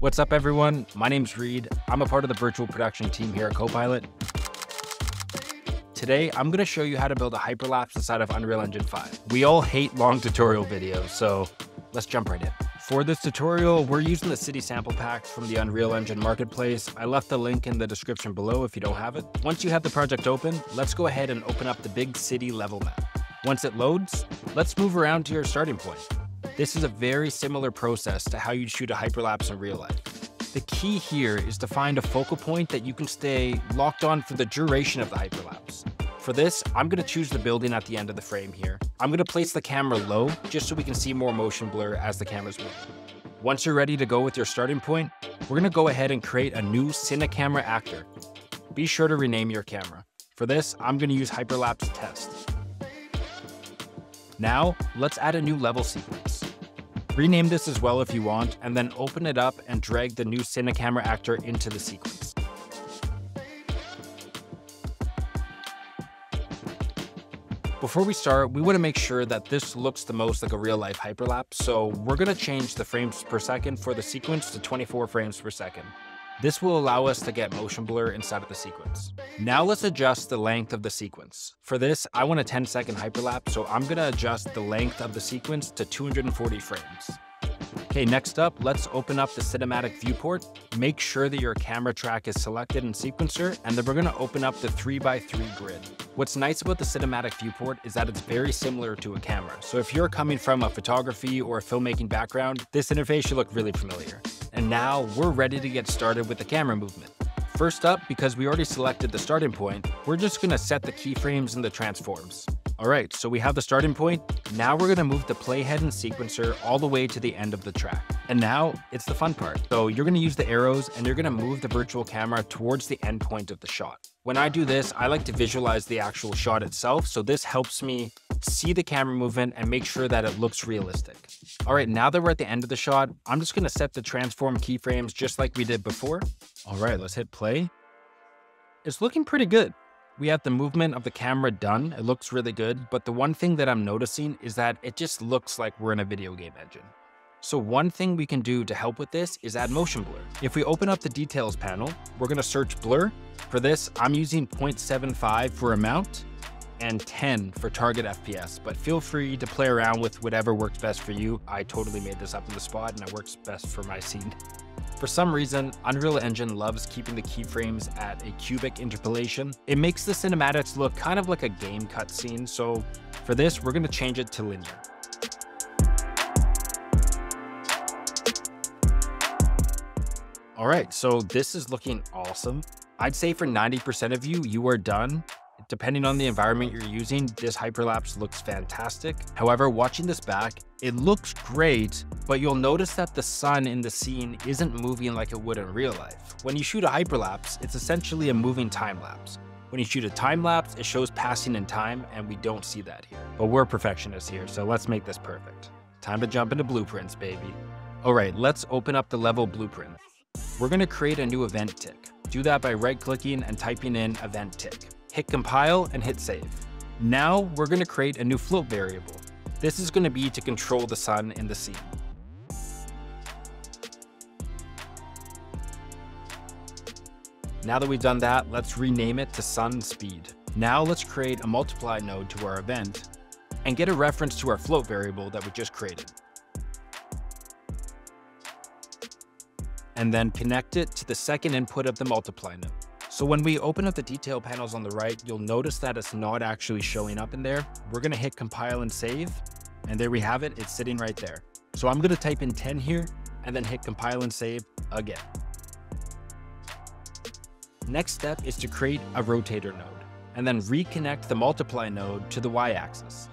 What's up everyone? My name's Reed. I'm a part of the virtual production team here at Copilot. Today, I'm gonna show you how to build a hyperlapse inside of Unreal Engine 5. We all hate long tutorial videos, so let's jump right in. For this tutorial, we're using the city sample packs from the Unreal Engine Marketplace. I left the link in the description below if you don't have it. Once you have the project open, let's go ahead and open up the big city level map. Once it loads, let's move around to your starting point. This is a very similar process to how you'd shoot a hyperlapse in real life. The key here is to find a focal point that you can stay locked on for the duration of the hyperlapse. For this, I'm gonna choose the building at the end of the frame here. I'm gonna place the camera low, just so we can see more motion blur as the camera's moving. Once you're ready to go with your starting point, we're gonna go ahead and create a new Cinecamera actor. Be sure to rename your camera. For this, I'm gonna use Hyperlapse Test. Now, let's add a new level sequence. Rename this as well if you want, and then open it up and drag the new Cinecamera actor into the sequence. Before we start, we want to make sure that this looks the most like a real life hyperlapse, so we're going to change the frames per second for the sequence to 24 frames per second. This will allow us to get motion blur inside of the sequence. Now let's adjust the length of the sequence. For this, I want a 10 second hyperlapse, so I'm gonna adjust the length of the sequence to 240 frames. Okay, next up, let's open up the cinematic viewport. Make sure that your camera track is selected in sequencer, and then we're gonna open up the 3x3 grid. What's nice about the cinematic viewport is that it's very similar to a camera. So if you're coming from a photography or a filmmaking background, this interface should look really familiar. And now we're ready to get started with the camera movement. First up, because we already selected the starting point, we're just gonna set the keyframes and the transforms. All right, so we have the starting point. Now we're gonna move the playhead and sequencer all the way to the end of the track. And now it's the fun part. So you're gonna use the arrows and you're gonna move the virtual camera towards the end point of the shot. When I do this, I like to visualize the actual shot itself. So this helps me see the camera movement and make sure that it looks realistic. All right, now that we're at the end of the shot, I'm just gonna set the transform keyframes just like we did before. All right, let's hit play. It's looking pretty good. We have the movement of the camera done. It looks really good, but the one thing that I'm noticing is that it just looks like we're in a video game engine. So one thing we can do to help with this is add motion blur. If we open up the details panel, we're gonna search blur. For this, I'm using 0.75 for amount and 10 for target FPS, but feel free to play around with whatever works best for you. I totally made this up in the spot and it works best for my scene. For some reason, Unreal Engine loves keeping the keyframes at a cubic interpolation. It makes the cinematics look kind of like a game cutscene, so for this, we're gonna change it to linear. All right, so this is looking awesome. I'd say for 90% of you, you are done. Depending on the environment you're using, this hyperlapse looks fantastic. However, watching this back, it looks great, but you'll notice that the sun in the scene isn't moving like it would in real life. When you shoot a hyperlapse, it's essentially a moving time lapse. When you shoot a time lapse, it shows passing in time, and we don't see that here. But we're perfectionists here, so let's make this perfect. Time to jump into blueprints, baby. All right, let's open up the level blueprint. We're gonna create a new event tick. Do that by right clicking and typing in event tick. Hit compile and hit save. Now we're gonna create a new float variable. This is gonna be to control the sun in the scene. Now that we've done that, let's rename it to sun speed. Now let's create a multiply node to our event and get a reference to our float variable that we just created. and then connect it to the second input of the multiply node. So when we open up the detail panels on the right, you'll notice that it's not actually showing up in there. We're gonna hit compile and save, and there we have it, it's sitting right there. So I'm gonna type in 10 here, and then hit compile and save again. Next step is to create a rotator node, and then reconnect the multiply node to the y-axis.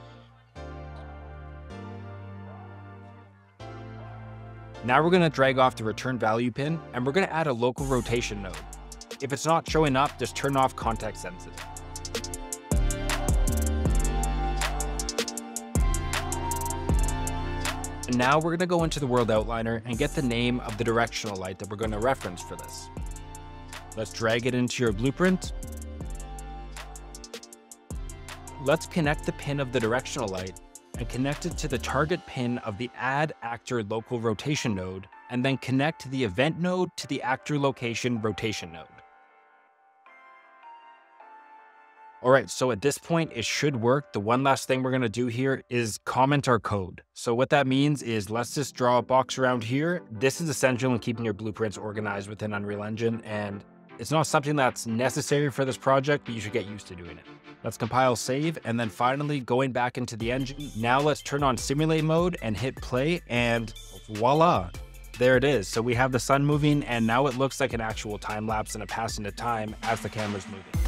Now we're gonna drag off the return value pin and we're gonna add a local rotation node. If it's not showing up, just turn off context sensitive. And now we're gonna go into the world outliner and get the name of the directional light that we're gonna reference for this. Let's drag it into your blueprint. Let's connect the pin of the directional light and connect it to the target pin of the Add Actor Local Rotation node and then connect the event node to the actor location rotation node. All right, so at this point, it should work. The one last thing we're gonna do here is comment our code. So what that means is let's just draw a box around here. This is essential in keeping your blueprints organized within Unreal Engine, and it's not something that's necessary for this project, but you should get used to doing it. Let's compile save, and then finally going back into the engine. Now let's turn on simulate mode and hit play, and voila, there it is. So we have the sun moving, and now it looks like an actual time lapse and a passing of time as the camera's moving.